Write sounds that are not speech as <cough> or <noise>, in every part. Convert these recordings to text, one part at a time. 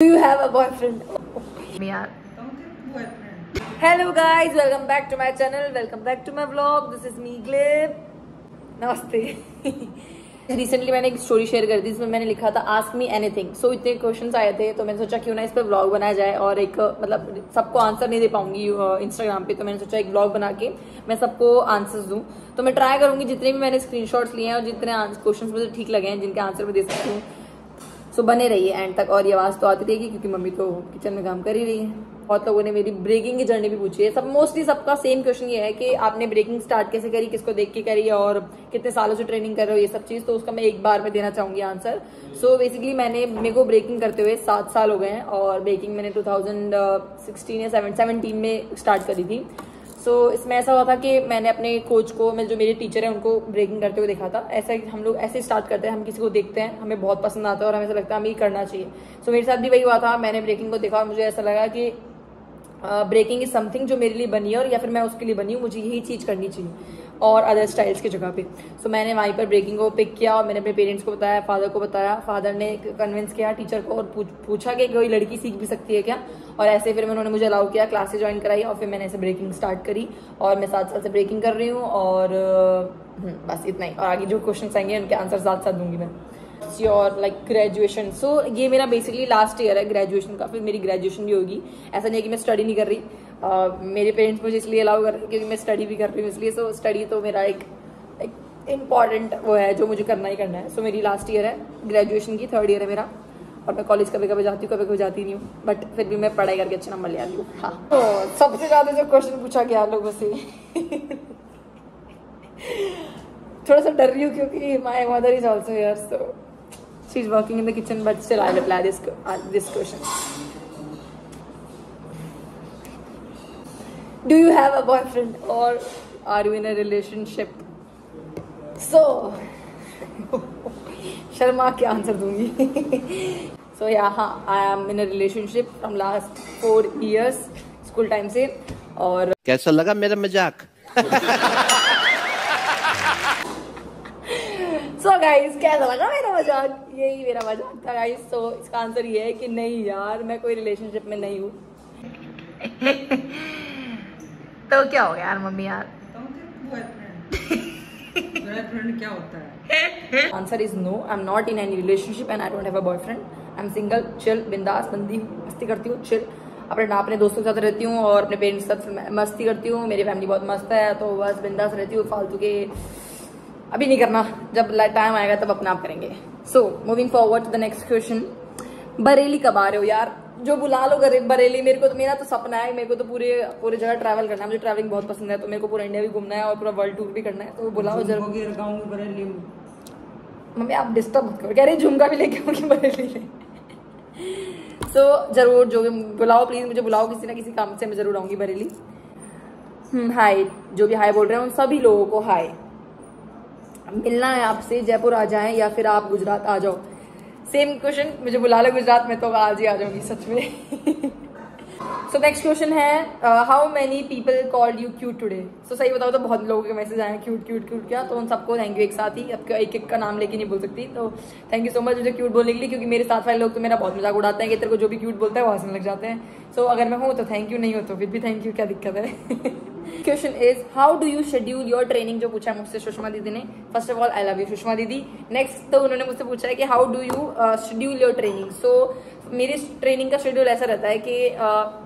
Do you have a boyfriend? Hello guys, welcome back to my channel. Welcome back to my vlog. This is me Glib. नमस्ते recently मैंने एक story share कर दी जिसमें मैंने लिखा था आस्क मी एनीथिंग सो इतने questions आए थे तो मैंने सोचा क्यों ना इस पर ब्लॉग बनाया जाए और एक मतलब सबको आंसर नहीं दे पाऊँगी इंस्टाग्राम पे तो मैंने सोचा एक ब्लॉग बना के मैं सबको आंसर्स दूँ तो मैं ट्राई करूँगी जितने भी मैंने स्क्रीनशॉट्स लिए हैं और जितने क्वेश्चन मुझे ठीक लगे हैं जिनके आंसर मैं दे सकती हूँ सो बने रहिए एंड तक। और ये आवाज़ तो आती रहेगी, क्योंकि मम्मी तो किचन में काम कर ही रही है। बहुत लोगों ने मेरी ब्रेकिंग की जर्नी भी पूछी है। सब मोस्टली सबका सेम क्वेश्चन ये है कि आपने ब्रेकिंग स्टार्ट कैसे करी, किसको देख के करी, और कितने सालों से ट्रेनिंग कर रहे हो, ये सब चीज़ तो उसका मैं एक बार में देना चाहूँगी आंसर सो बेसिकली मैंने, मेरे को ब्रेकिंग करते हुए सात साल हो गए हैं, और ब्रेकिंग मैंने टू या सेवनटीन में स्टार्ट करी थी। सो so, इसमें ऐसा हुआ था कि मैंने अपने कोच को मैं जो मेरे टीचर हैं उनको ब्रेकिंग करते हुए देखा था। ऐसा हम लोग ऐसे स्टार्ट करते हैं हम किसी को देखते हैं हमें बहुत पसंद आता है और हमें ऐसा लगता है हमें ये करना चाहिए। सो so, मेरे साथ भी वही हुआ था मैंने ब्रेकिंग को देखा और मुझे ऐसा लगा कि ब्रेकिंग इज़ समथिंग जो मेरे लिए बनी है और या फिर मैं उसके लिए बनी हूँ मुझे यही चीज़ करनी चाहिए। और अदर स्टाइल्स की जगह पे। सो so, मैंने वहीं पर ब्रेकिंग को पिक किया और मैंने अपने पेरेंट्स को बताया फादर को बताया। फादर ने कन्विंस किया टीचर को और पूछा कि कोई लड़की सीख भी सकती है क्या? और ऐसे फिर उन्होंने मुझे अलाउ किया क्लासेज ज्वाइन कराई और फिर मैंने ऐसे ब्रेकिंग स्टार्ट करी और मैं साथ साथ से ब्रेकिंग कर रही हूँ और हम्म, बस इतना ही। और आगे जो क्वेश्चन आएँगे उनके आंसर साथ साथ दूँगी मैं। योर लाइक ग्रेजुएशन सो ये मेरा बेसिकली लास्ट ईयर है ग्रेजुएशन का फिर मेरी ग्रेजुएशन भी होगी। ऐसा नहीं है कि मैं स्टडी नहीं कर रही। uh, मेरे पेरेंट्स मुझे इसलिए अलाउ कर रहे क्योंकि मैं स्टडी भी कर रही हूँ इसलिए। सो so, स्टडी तो मेरा एक एक इंपॉर्टेंट वो है जो मुझे करना ही करना है। सो so, मेरी लास्ट ईयर है ग्रेजुएशन की थर्ड ईयर है मेरा। और मैं कॉलेज कभी कभी जाती हूँ कभी कभी जाती नहीं हूँ। बट फिर भी मैं पढ़ाई करके अच्छे नंबर ले आती हूँ। हाँ। तो सबसे ज़्यादा जो क्वेश्चन पूछा गया लोगों से। <laughs> थोड़ा सा डर रही हूँ क्योंकि my mother is also here so She's working in the kitchen, but still I'll apply this uh, this question. Do you have a boyfriend or are you in a relationship? So, Sharma के answer दूँगी so या हाँ I am in a relationship from last four years school time से और कैसा लगा मेरा मज़ाक गाइस कैसा लगा मेरा मज़ाक? यही मेरा मज़ाक था गाइस सो इसका आंसर ये है कि नहीं यार मैं कोई रिलेशनशिप में नहीं हूँ। <laughs> तो क्या हो गया यार मम्मी यार? क्या होता है? Answer is no I am not in any relationship and I don't have a boyfriend I am single chill बिंदास बंदी मस्ती करती हूँ चिल अपने अपने दोस्तों के साथ रहती हूँ और अपने पेरेंट्स के साथ मस्ती करती हूँ। मेरी फैमिली बहुत मस्त है तो बस बिंदास रहती हूँ फालतू के अभी नहीं करना। जब टाइम आएगा तब अपना आप करेंगे। So moving forward to the next question Bareilly कब आ रहे हो यार? जो बुला लो बरेली। मेरे को तो मेरा तो सपना है मेरे को तो पूरे पूरे जगह ट्रैवल करना है। मुझे ट्रैवलिंग बहुत पसंद है तो मेरे को पूरा इंडिया भी घूमना है और पूरा वर्ल्ड टूर भी करना है। तो बुलाओ ज़रूर। बरेली मम्मी आप डिस्टर्ब मत करो। कह रही झुमका भी लेके होंगी बरेली में। सो so, ज़रूर जो भी बुलाओ प्लीज़ मुझे बुलाओ। किसी ना किसी काम से मैं ज़रूर आऊँगी बरेली। हाय हम्म, जो भी हाय बोल रहे हैं उन सभी लोगों को हाय मिलना है आपसे जयपुर आ जाएँ या फिर आप गुजरात आ जाओ। सेम क्वेश्चन मुझे बुला लो गुजरात में तो आज ही आ जाऊँगी सच में। सो नेक्स्ट क्वेश्चन है how many people called you cute today so सही बताओ तो बहुत लोगों के मैसेज आए क्यूट क्यूट क्यूट क्या? तो उन सबको थैंक यू एक साथ ही। अब एक एक का नाम लेके नहीं बोल सकती तो थैंक यू सो मच मुझे क्यूट बोलने के लिए क्योंकि मेरे साथ वाले लोग तो मेरा बहुत मज़ाक उड़ाते हैं कि तेरे को जो भी क्यूट बोलता है वो हंसने लग जाते हैं। सो so, अगर मैं हूँ तो थैंक यू नहीं हो तो फिर भी थैंक यू क्या दिक्कत है? <laughs> Question is how do you schedule your training जो पूछा मुझसे सुषमा दीदी ने। First of all I love you Sushma दीदी। नेक्स्ट तो उन्होंने मुझसे पूछा है कि how do you schedule your training so मेरी ट्रेनिंग का शेड्यूल ऐसा रहता है कि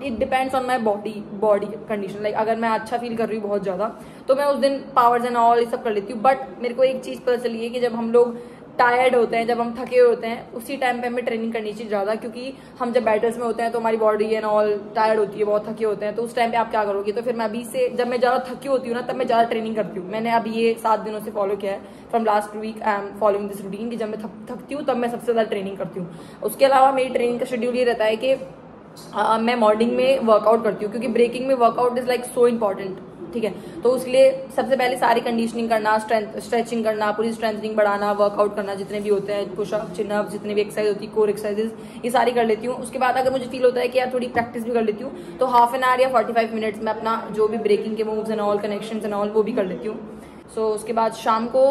it depends on my body body condition like अगर मैं अच्छा फील कर रही हूँ बहुत ज़्यादा तो मैं उस दिन पावर्स एंड ऑल ये सब कर लेती हूँ। बट मेरे को एक चीज़ पता चली है कि जब हम लोग टायर्ड होते हैं, जब हम थके होते हैं, उसी टाइम पे हमें ट्रेनिंग करनी चाहिए ज़्यादा, क्योंकि हम जब बैटर्स में होते हैं तो हमारी बॉडी एंड ऑल टायर्ड होती है, बहुत थके होते हैं तो उस टाइम पे आप क्या करोगे? तो फिर मैं अभी से, जब मैं ज़्यादा थकी होती हूँ ना, तब मैं ज़्यादा ट्रेनिंग करती हूँ। मैंने अभी ये सात दिनों से फॉलो किया है from last week I am following this routine कि जब मैं थकती हूँ, तब मैं सबसे ज़्यादा ट्रेनिंग करती हूँ। उसके अलावा मेरी ट्रेनिंग का शेड्यूल ये रहता है कि मैं मॉर्निंग में वर्कआउट करती हूँ, क्योंकि ब्रेकिंग में workout is like so important ठीक है? तो उसके लिए सबसे पहले सारी कंडीशनिंग करना स्ट्रेंथ स्ट्रेचिंग करना पूरी स्ट्रेंथनिंग बढ़ाना वर्कआउट करना जितने भी होते हैं पुशअप चिनअप जितने भी एक्सरसाइज होती है कोर एक्सरसाइजेस ये सारी कर लेती हूँ। उसके बाद अगर मुझे फील होता है कि यार थोड़ी प्रैक्टिस भी कर लेती हूँ तो हाफ़ एन आवर या फोर्टी फाइव मिनट्स में अपना जो भी ब्रेकिंग के moves and all connection and all वो भी कर लेती हूँ। सो so, उसके बाद शाम को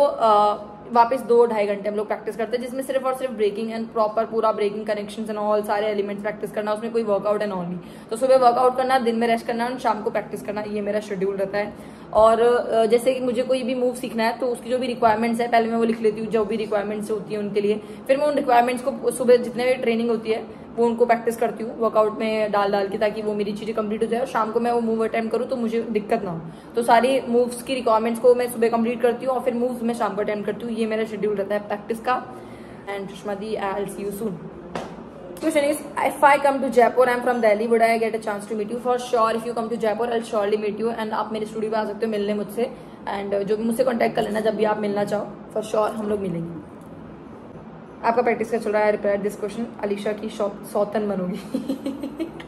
वापस दो ढाई घंटे हम लोग प्रैक्टिस करते हैं, जिसमें सिर्फ़ और सिर्फ़ ब्रेकिंग एंड प्रॉपर पूरा ब्रेकिंग कनेक्शन एंड ऑल सारे एलिमेंट्स प्रैक्टिस करना, उसमें कोई वर्कआउट एंड ऑल नहीं। तो सुबह वर्कआउट करना, दिन में रेस्ट करना, और शाम को प्रैक्टिस करना, ये मेरा शेड्यूल रहता है। और जैसे कि मुझे कोई भी मूव सीखना है तो उसकी जो भी रिक्वायरमेंट्स है, पहले मैं वो लिख लेती हूँ, जो भी रिक्वायरमेंट्स होती है उनके लिए। फिर मैं उन रिक्वायरमेंट्स को सुबह जितने भी ट्रेनिंग होती है, वो उनको प्रैक्टिस करती हूँ वर्कआउट में डाल डाल के, ताकि वो मेरी चीज़ें कंप्लीट हो जाए। और शाम को मैं वो मूव अटेम्प्ट करूँ तो मुझे दिक्कत ना हो। तो सारी मूव्स की रिक्वायरमेंट्स को मैं सुबह कंप्लीट करती हूँ, और फिर मूव्स मैं शाम को अटेम्प्ट करती हूँ। ये मेरा शेड्यूल रहता है प्रैक्टिस का। And Sushma the I'll see you soon question is, if i come to jaipur, i'm from delhi, would i get a chance to meet you? For sure, if you come to jaipur, i'll surely meet you, and आप मेरे studio पे आ सकते हो, मिलने मुझसे। And जो भी मुझसे कॉन्टेक्ट कर लेना, जब भी आप मिलना चाहो फॉर श्योर हम लोग मिलेंगे। आपका प्रैक्टिस का चल रहा है? रिपेयर दिस क्वेश्चन अलीशा की सौतन बनोगी। <laughs>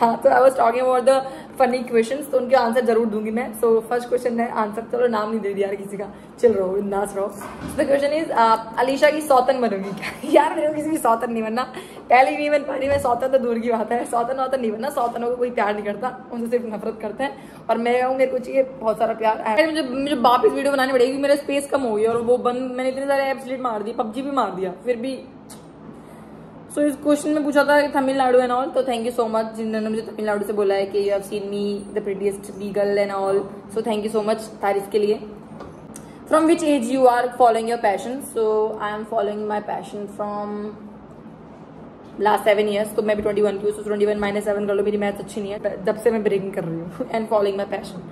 हाँ तो I was talking about the funny question तो उनके आंसर ज़रूर दूँगी मैं। सो फ़र्स्ट क्वेश्चन है आंसर चलो नाम नहीं दे दिया यार किसी का। चल रहा, नाच रहो। द क्वेश्चन इज़ अलीशा की सौतन बनोगी क्या? <laughs> यार, मेरे को किसी की सौतन नहीं बनना। पहले नहीं बन पा रही मैं सौतन तो दूर की बात है। सौतन वौतन नहीं बनना, सौतनों को कोई प्यार नहीं करता, उनसे सिर्फ़ नफरत करते हैं। और मैं हूँ, मेरे को चाहिए बहुत सारा प्यार। है मुझे मुझे वापस वीडियो बनानी पड़ेगी, मेरा स्पेस कम हो गई और वो बंद, मैंने इतने सारे एप्स मार दी पबजी भी मार दिया, फिर भी सो इस क्वेश्चन में पूछा था तमिलनाडु एंड ऑल तो थैंक यू सो मच जिन्होंने मुझे तमिलनाडु से बोला है कि you have seen me the prettiest b-girl and all so thank you so much तारीफ़ के लिए. From which age you are following your passion so I am following my passion from last seven years तो मैं भी twenty one की हूँ twenty one minus seven कर लो, मेरी मैथ अच्छी नहीं है. जब से मैं ब्रेकिंग कर रही हूँ and following my passion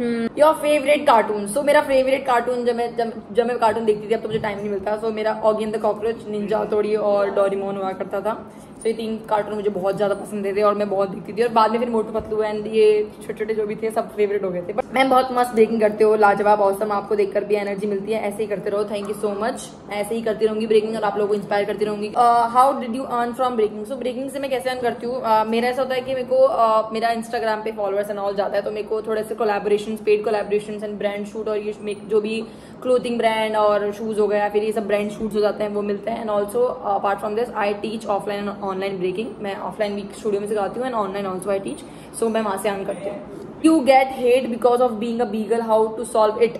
your favourite cartoon so मेरा फेवरेट कार्टून जब मैं जब जब मैं कार्टून देखती थी अब तो मुझे टाइम नहीं मिलता। सो so, मेरा ऑगियन द कॉकरोच निंजा तोड़ी और डोरीमोन हुआ करता था। तो ये तीन कार्टून मुझे बहुत ज़्यादा पसंद थे और मैं बहुत देखती थी। और बाद में फिर मोटू पतलू एंड ये छोटे छोटे जो भी थे सब फेवरेट हो गए थे। बट मैं बहुत मस्त ब्रेकिंग करते हो लाजवाब औसम आपको देखकर भी एनर्जी मिलती है। ऐसे ही करते रहो। थैंक यू सो मच ऐसे ही करती रहूँगी ब्रेकिंग और आप लोगों को इंस्पायर करती रहूँगी। How did you earn from breaking so breaking से मैं कैसे अर्न करती हूँ? Uh, मेरा ऐसा होता है कि मेरे को uh, मेरा इंस्टाग्राम पे फॉलोअर्स एंड ऑल जाता है तो मेरे को थोड़े से collaboration paid collaboration and brand shoot और ये जो भी क्लोथिंग ब्रांड और शूज़ हो गया फिर ये सब ब्रांड शूट हो जाते हैं वो मिलते हैं. And also apart from this I teach offline and online breaking मैं ऑफलाइन भी स्टूडियो में सिखाती हूँ and online also I teach so मैं वहाँ से अर्न करती हूँ. You get hate because of being a b-girl how to solve it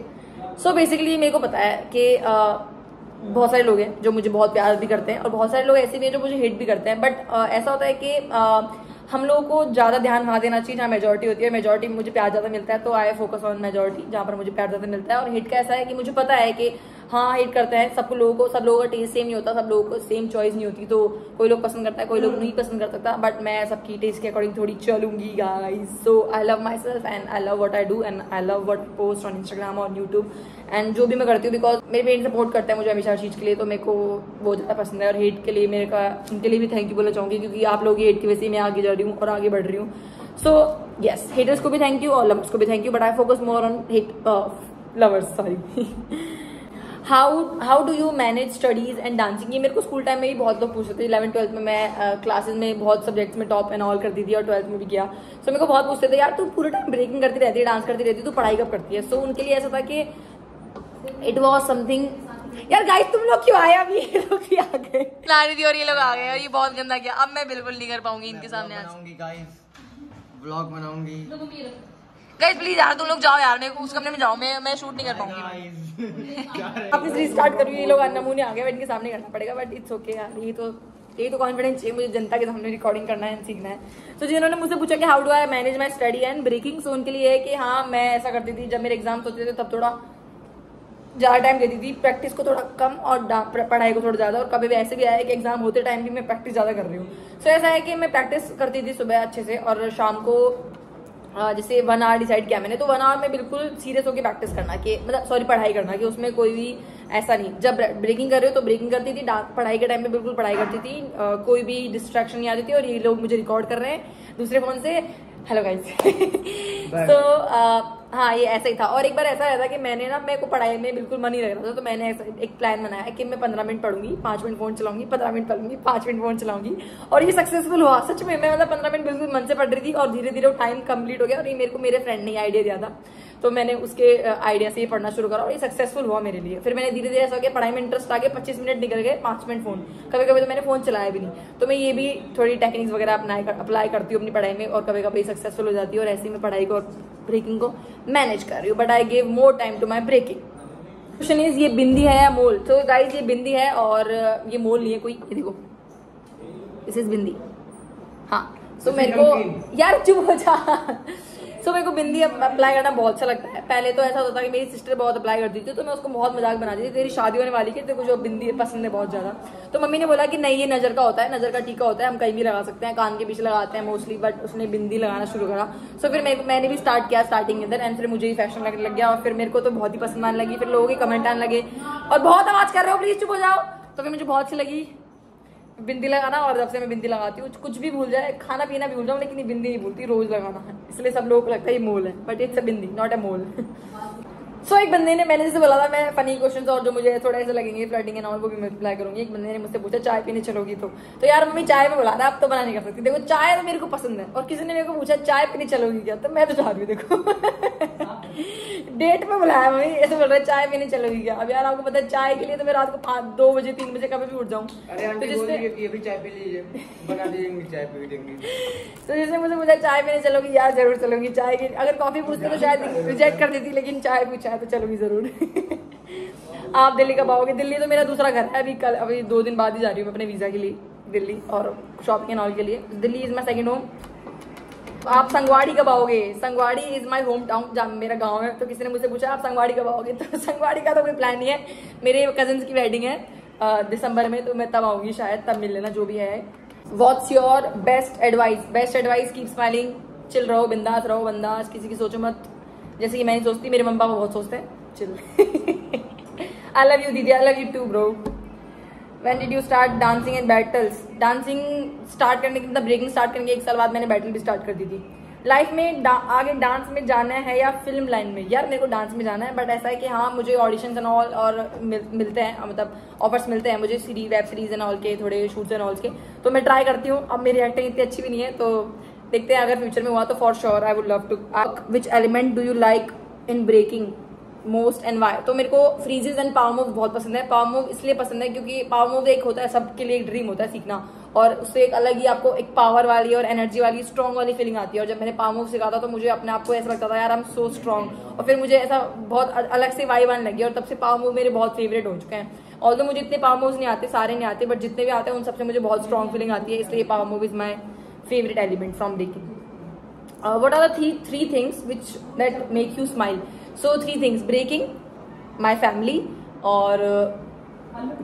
so basically मेरे को पता है कि बहुत सारे लोग हैं जो मुझे बहुत प्यार भी करते हैं और बहुत सारे लोग ऐसे भी हैं जो मुझे हेट भी करते हैं. बट ऐसा होता है कि uh, हम लोगों को ज़्यादा ध्यान वहाँ देना चाहिए, जहाँ मेजोरिटी होती है। मेजोरिटी मुझे प्यार ज़्यादा मिलता है तो आई फोकस ऑन मेजोरिटी जहाँ पर मुझे प्यार ज़्यादा मिलता है। और हिट का ऐसा है कि मुझे पता है कि हाँ हिट करते हैं सब लोगों को सब लोगों का टेस्ट सेम नहीं होता सब लोगों को सेम चॉइस नहीं होती तो कोई लोग पसंद करता है कोई लोग नहीं पसंद कर सकता बट मैं सबकी टेस्ट के अकॉर्डिंग थोड़ी चलूँगी guys so I love my self and I love what I do and I love what post on Instagram और यूट्यूब एंड जो भी मैं करती हूँ बिकॉज़ मेरे पेरेंट्स सपोर्ट करते हैं मुझे हमेशा चीज़ के लिए तो मेरे को बहुत ज़्यादा पसंद है और हेट के लिए मेरे का उनके लिए भी थैंक यू बोलना चाहूँगी क्योंकि आप लोग हेट की वजह से मैं आगे जा रही हूँ और आगे बढ़ रही हूँ. सो यस हेटर्स को भी थैंक यू और लवर्स को भी thank you but I focus more on hate lovers sorry how how do you manage studies and dancing ये मेरे को स्कूल टाइम में भी बहुत लोग पूछते थे। इलेवन ट्वेल्थ में मैं क्लासेस uh, में बहुत सब्जेक्ट्स में टॉप एंड ऑल करती थी और ट्वेल्थ में भी किया। सो so, मेरे को बहुत पूछते थे यार तू पूरे टाइम ब्रेकिंग करती रहती है डांस करती रहती है तू पढ़ाई कब करती है? सो so, उनके लिए ऐसा था कि इट वॉज़ समथिंग यार गाइस तुम लोग क्यों आए अभी? ये लोग भी आ गए। नारी थी और ये लोग आ गए और ये बहुत गंदा किया। अब मैं बिल्कुल नहीं कर पाऊँगी इनके सामने आज। ब्लॉग बनाऊँगी। गाइस प्लीज़ यार तुम लोग जाओ यार मैं उस कमरे में जाओ मैं मैं शूट नहीं कर पाऊँगी। वापस रीस्टार्ट करूँ ये लोग नमूने आ गए इनके सामने करना पड़ेगा बट इट्स ओके यार ये तो यही तो कॉन्फिडेंस चाहिए मुझे जनता के सामने रिकॉर्डिंग करना है सीखना है। तो जिन्होंने मुझसे पूछा कि how do I manage my study and breaking so उनके लिए है कि हाँ मैं ऐसा करती थी जब मेरे एग्ज़ाम्स होते थे तब थोड़ा ज़्यादा टाइम देती थी प्रैक्टिस को थोड़ा कम और पढ़ाई को थोड़ा ज़्यादा और कभी भी ऐसे भी आया कि एग्ज़ाम होते टाइम भी मैं प्रैक्टिस ज़्यादा कर रही हूँ। सो so, ऐसा है कि मैं प्रैक्टिस करती थी सुबह अच्छे से और शाम को जैसे वन आवर डिसाइड किया मैंने तो वन आवर में बिल्कुल सीरियस होकर प्रैक्टिस करना कि मतलब सॉरी पढ़ाई करना कि उसमें कोई भी ऐसा नहीं। जब ब्रेकिंग कर रहे हो तो ब्रेकिंग करती थी पढ़ाई के टाइम में बिल्कुल पढ़ाई करती थी आ, कोई भी डिस्ट्रैक्शन नहीं आती थी और ये लोग मुझे रिकॉर्ड कर रहे हैं दूसरे फ़ोन से। हेलो गाइस तो हाँ ये ऐसा ही था। और एक बार ऐसा रहता कि मैंने ना, मेरे को पढ़ाई में बिल्कुल मन ही लग रहा था तो मैंने ऐसा एक प्लान बनाया कि मैं पंद्रह मिनट पढ़ूँगी, पाँच मिनट फ़ोन चलाऊँगी, पंद्रह मिनट पढ़ूँगी, पाँच मिनट फ़ोन चलाऊँगी। और ये सक्सेसफुल हुआ। सच में, मैं मतलब पंद्रह मिनट बिल्कुल मन से पढ़ रही थी और धीरे धीरे वो टाइम कंप्लीट हो गया और ये मेरे को मेरे फ्रेंड ने आइडिया दिया था। तो मैंने उसके आइडिया से ये पढ़ना शुरू करा और ये सक्सेसफुल हुआ मेरे लिए। फिर मैंने धीरे धीरे ऐसा गया पढ़ाई में इंटरेस्ट आ गया पच्चीस मिनट निकल गए पाँच मिनट फ़ोन कभी कभी तो मैंने फ़ोन चलाया भी नहीं। तो मैं ये भी थोड़ी टेक्निक्स वगैरह अपना अप्लाई करती हूँ अपनी पढ़ाई में और कभी कभी सक्सेसफुल हो जाती है और ऐसे में पढ़ाई को और ब्रेकिंग को मैनेज कर रही हूँ। But I gave more time to my breaking question is ये बिंदी है या मोल? तो गाइज़ ये बिंदी है और ये मोल नहीं है कोई। ये देखो। This is bindi. हाँ। सो so, मेरे को यार चुप हो जा। सो मेरे को बिंदी अप्लाई करना बहुत अच्छा लगता है। पहले तो ऐसा होता था कि मेरी सिस्टर बहुत अप्लाई करती थी तो मैं उसको बहुत मज़ाक बनाती थी। तेरी शादी होने वाली थी तेरे जो बिंदी पसंद है बहुत ज़्यादा। तो मम्मी ने बोला कि नहीं, ये नज़र का होता है, नज़र का टीका होता है, हम कहीं भी लगा सकते हैं, कान के पीछे लगाते हैं मोस्टली बट उसने बिंदी लगाना शुरू करा। सो फिर मैंने भी स्टार्ट किया स्टार्टिंग अंदर एंड फिर मुझे ही फ़ैशन लगने लग गया और फिर मेरे को तो बहुत ही पसंद आने लगी, फिर लोगों के कमेंट आने लगे। और बहुत आवाज़ कर रहे हो प्लीज़ चुप हो जाओ। तो फिर मुझे बहुत अच्छी लगी। बिंदी लगाना और जब से मैं बिंदी लगाती हूँ, कुछ भी भूल जाए, खाना पीना भी भूल जाऊँ, लेकिन ये बिंदी नहीं भूलती, रोज लगाना है। इसलिए सब लोग को लगता है ये मोल है but it's a bindi not a mole सो एक बंदे ने मैंने जैसे बोला था, मैं फनी क्वेश्चन और जो मुझे थोड़ा ऐसे लगेंगे फ्लडिंग एंड ऑल वो भी मैं रिप्लाई करूँगी। एक बंदे ने मुझसे पूछा, चाय पीने चलोगी तो? तो यार मम्मी चाय में बुला रहा आप तो बना नहीं कर सकती। देखो, चाय तो मेरे को पसंद है। और किसी ने मेरे को पूछा, चाय पीने चलोगी क्या? तो मैं तो चाह रही हूँ, देखो। <laughs> डेट में बुलाया मम्मी ऐसे बोल रहे चाय पीने चलोगी क्या अब यार आपको पता है चाय के लिए तो मैं रात को पाँच दो बजे तीन बजे कभी भी उठ जाऊँ। तो जिससे चाय पी लीजिए बना चाय पी देंगे तो जैसे मुझे मुझे चाय पीने चलोगी यार ज़रूर चलोगी चाय की अगर कॉफ़ी पूछते तो शायद <laughs> रिजेक्ट कर देती लेकिन चाय पूछा है तो चलोगी ज़रूर। <laughs> आप दिल्ली कब आओगे? दिल्ली तो मेरा दूसरा घर है अभी कल अभी दो दिन बाद ही जा रही हूँ मैं अपने वीज़ा के लिए दिल्ली और शॉपिंग एंड ऑल के लिए। Delhi is my second home आप संगवाड़ी कब आओगे? Sangwadi is my home town जहाँ मेरा गाँव है। तो किसी ने मुझसे पूछा, आप संगवाड़ी कब आओगे? <laughs> तो संगवाड़ी का तो कोई प्लान नहीं है। मेरे कज़न की वेडिंग है दिसंबर में तो मैं तब आऊँगी शायद, तब मिल लेना, जो भी है। What's your best advice best advice keep smiling chill रहो, बिंदास रहो, बंदास, किसी की सोचो मत। जैसे कि मैं नहीं सोचती, मेरे मम्मा बहुत सोचते हैं चिल आई लव यू दीदी I love you too bro when did you start dancing in battles? Dancing start करने के मतलब ब्रेकिंग स्टार्ट करने के एक साल बाद मैंने बैटल भी स्टार्ट कर दी थी। लाइफ में डा, आगे डांस में जाना है या फ़िल्म लाइन में? यार मेरे को डांस में जाना है बट ऐसा है कि हाँ मुझे ऑडिशन एंड ऑल और मिल, मिलते हैं मतलब ऑफर्स मिलते हैं मुझे series web series and all के थोड़े शूट्स एंड ऑल के। तो मैं ट्राई करती हूँ। अब मेरी एक्टिंग इतनी अच्छी भी नहीं है तो देखते हैं अगर फ्यूचर में हुआ तो for sure I would love to which element do you like in breaking most and why तो मेरे को फ्रीजेज एंड पावर मूव बहुत पसंद है। पावर मूव इसलिए पसंद है क्योंकि पावर मूव एक होता है, सबके लिए एक ड्रीम होता है सीखना। और उससे एक अलग ही आपको एक पावर वाली और एनर्जी वाली स्ट्रॉन्ग वाली फीलिंग आती है। और जब मैंने पावर मूव सीखा था तो मुझे अपने आप को ऐसा लगता था, यार आई एम सो स्ट्रॉन्ग और फिर मुझे ऐसा बहुत अलग से वाई वन लगी। और तब से पावर मूव मेरे बहुत फेवरेट हो चुके हैं। और तो मुझे इतने पावर मूव नहीं आते, सारे नहीं आते बट जितने भी आते हैं, उन सबसे मुझे बहुत स्ट्रॉन्ग फीलिंग आती है। इसलिए power move is my favourite element from breaking what are the three things which that make you smile so three things breaking my family और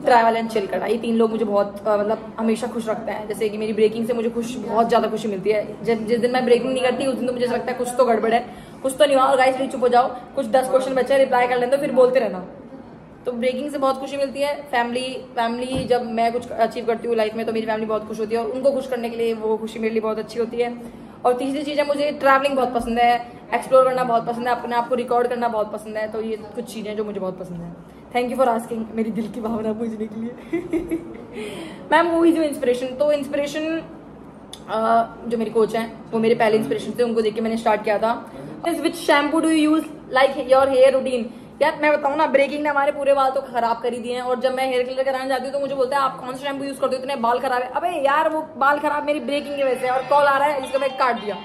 ट्रैवल एंड चिल करना। ये तीन लोग मुझे बहुत uh, मतलब हमेशा खुश रखते हैं। जैसे कि मेरी ब्रेकिंग से मुझे खुश बहुत ज़्यादा खुशी मिलती है। जब जिस दिन मैं ब्रेकिंग नहीं करती उस दिन तो मुझे लगता है कुछ तो गड़बड़ है। कुछ तो नहीं हुआ। और गाइस प्लीज़ चुप हो जाओ। कुछ दस क्वेश्चन बच्चे रिप्लाई कर लेते फिर बोलते रहना। तो ब्रेकिंग से बहुत खुशी मिलती है। फैमिली फैमिली जब मैं कुछ अचीव करती हूँ लाइफ में तो मेरी फैमिली बहुत खुश होती है। और उनको खुश करने के लिए वो खुशी मेरे लिए बहुत अच्छी होती है। और तीसरी चीज़ है मुझे ट्रैवलिंग बहुत पसंद है। एक्सप्लोर करना बहुत पसंद है, अपने आप को रिकॉर्ड करना बहुत पसंद है तो ये कुछ चीज़ें जो मुझे बहुत पसंद है। थैंक यू फॉर आस्किंग मेरी दिल की भावना पूछने के लिए। <laughs> मैम वो ही जो इंस्पिरेशन तो इंस्पिरेशन जो मेरे कोच हैं, वो मेरे पहले इंस्पिरेशन थे, उनको देख के मैंने स्टार्ट किया था। Which shampoo do use like your hair routine यार, मैं बताऊँ ना ब्रेकिंग ने हमारे पूरे बाल तो खराब कर ही दिए हैं, और जब मैं हेयर कलर कराने जाती हूँ तो मुझे बोलते हैं, आप कौन सा शैम्पू यूज़ करते हो? इतने बाल खराब है? अबे यार, वो बाल खराब मेरी ब्रेकिंग की वजह से और कॉल आ रहा है जिसको मैं काट दिया।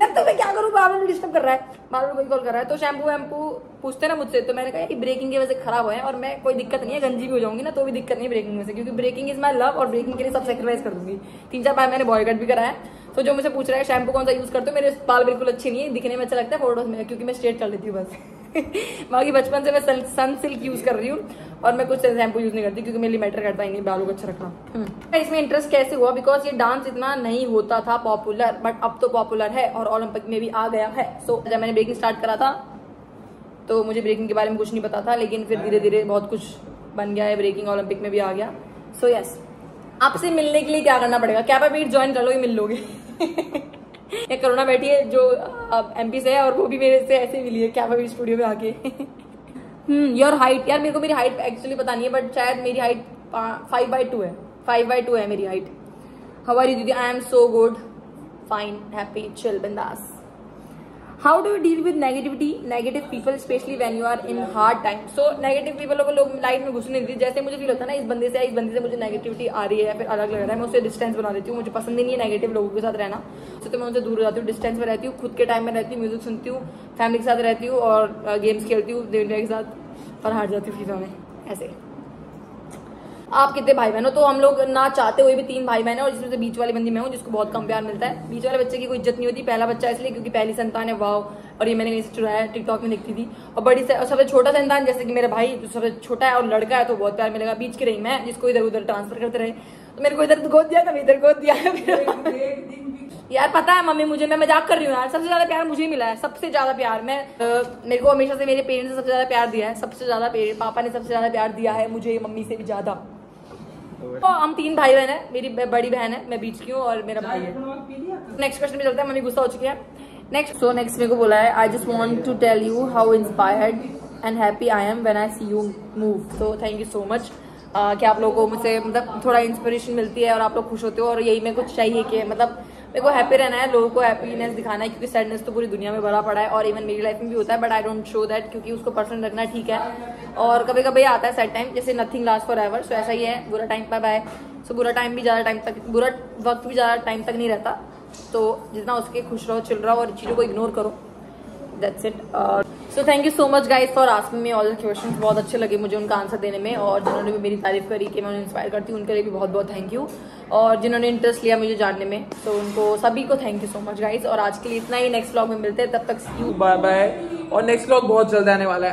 मैं तो मैं क्या करूँ? बाबा डिस्टर्ब कर रहा है। बार कोई कॉल कर रहा है। तो शैम्पू वैम्पू पूछते ना मुझसे तो मैंने कहा कि ब्रेकिंग की वजह से खराब हुए है और मैं कोई दिक्कत नहीं है गंजी भी हो जाऊँगी ना तो भी दिक्कत नहीं ब्रेकिंग में से, क्योंकि ब्रेकिंग इज़ माई लव और ब्रेकिंग के लिए सब सेक्रीफाइस कर दूँगी। तीन चार बार मैंने बॉयकट भी कराया तो जो मुझे पूछ रहा है शैम्पू कौन सा यूज़ करते हो? मेरे बाल बिल्कुल अच्छे नहीं है, दिखने में अच्छा लगता है फ़ोटोज़ में, क्योंकि मैं स्ट्रेट कर लेती हूँ बस। <laughs> बाकी बचपन से मैं सन सिल्क यूज़ कर रही हूँ और मैं कुछ शैम्पू यूज़ नहीं करती क्योंकि मेरे लिए मैटर करता ही नहीं बालों को अच्छा रखना। इसमें इंटरेस्ट कैसे हुआ? बिकॉज़ ये डांस इतना नहीं होता था पॉपुलर बट अब तो पॉपुलर है और ओलंपिक में भी आ गया है। सो so, जब मैंने ब्रेकिंग स्टार्ट करा था तो मुझे ब्रेकिंग के बारे में कुछ नहीं पता था लेकिन फिर धीरे धीरे बहुत कुछ बन गया है। ब्रेकिंग ओलंपिक में भी आ गया। सो so, यस yes, आपसे मिलने के लिए क्या करना पड़ेगा? क्या मीट ज्वाइन कर लो ही मिल लोगे। <laughs> <laughs> ये करुणा बैठी है जो एम पी से है और वो भी मेरे से ऐसे मिली है क्या स्टूडियो में आके। <laughs> हम्म योर हाइट यार, मेरे को मेरी हाइट एक्चुअली पता नहीं है बट शायद मेरी हाइट फाइव बाई टू है। फाइव बाई टू है मेरी हाइट हवारी दीदी I am so good fine happy chill बिंदास। How do you deal with negativity negative people specially when you are in hard time so negative people को लोग life में घुसने देती जैसे मुझे फील होता है ना इस बंदे से इस बंदे से मुझे नेगेटिविटी आ रही है या फिर अलग लग रहा है। मैं उससे डिस्टेंस बना देती हूँ। मुझे पसंद ही नहीं है नेगेटिव लोगों के साथ रहना। तो, तो मैं उनसे दूर हो जाती हूँ डिस्टेंस में रहती हूँ खुद के टाइम में रहती हूँ म्यूज़िक सुनती हूँ फैमिली के साथ रहती हूँ और गेम्स खेलती हूँ के साथ और हार जाती हूँ फीफा में ऐसे। आप कितने भाई बहन हो? तो हम लोग ना चाहते हुए भी तीन भाई बहन है और जिसमें से बीच वाली बंदी मैं हूँ जिसको बहुत कम प्यार मिलता है। बीच वाले बच्चे की कोई इज़्ज़त नहीं होती पहला बच्चा इसलिए क्योंकि पहली संतान है वाव और ये मैंने कहीं से चुराया टिकटॉक में देखती थी। और बड़ी से और सबसे छोटा संतान जैसे कि मेरा भाई जो सबसे छोटा है और लड़का है तो बहुत प्यार मिलेगा। बीच की रही मैं जिसको इधर उधर ट्रांसफ़र करते रहे। तो मेरे को इधर गोद दिया कभी इधर गोद दिया। है यार पता है मम्मी मुझे मैं मज़ाक कर रही हूँ यार। सबसे ज़्यादा प्यार मुझे ही मिला है सबसे ज़्यादा प्यार मैं अ, मेरे को हमेशा से मेरे पेरेंट्स ने सबसे ज़्यादा प्यार दिया है सबसे ज़्यादा पापा ने सबसे ज़्यादा प्यार दिया है मुझे मम्मी से भी ज़्यादा। तो हम तीन भाई बहन है, मेरी बड़ी बहन है, मैं बीच की हूँ और मेरा भाई है। नेक्स्ट क्वेश्चन में चलता है मम्मी गुस्सा हो चुकी है। नेक्स्ट सो नेक्स्ट मेरे को बोला है I just want to tell you how inspired and happy I am when I see you move so thank you so much कि आप लोगों को मुझसे मतलब थोड़ा इंस्पिरेशन मिलती है और आप लोग खुश होते हो और यही मैं कुछ चाहिए कि मतलब मेरे को हैप्पी रहना है, लोगों को हैप्पीनेस दिखाना है, क्योंकि सैडनेस तो पूरी दुनिया में भरा पड़ा है और इवन मेरी लाइफ में भी होता है but I don't show that क्योंकि उसको पर्सन रखना ठीक है। और कभी कभी आता है सैड टाइम जैसे nothing last forever so ऐसा ही है, बुरा टाइम पर बाय सो बुरा टाइम भी ज़्यादा टाइम तक, बुरा वक्त भी ज़्यादा टाइम तक नहीं रहता। तो जितना उसके खुश रहो चिल रहो और चीज़ों को इग्नोर करो। That's it so thank you so much guys for asking me all the question बहुत अच्छे लगे मुझे उनका आंसर देने में और जिन्होंने भी मेरी तारीफ़ करी कि मैं उन्हें इंस्पायर करती हूँ, उनके लिए भी बहुत बहुत थैंक यू और जिन्होंने इंटरेस्ट लिया मुझे जानने में तो उनको सभी को thank you so much guys और आज के लिए इतना ही. नेक्स्ट ब्लॉग में मिलते हैं. तब तक बाय बाय और नेक्स्ट ब्लॉग बहुत जल्द आने वाला है.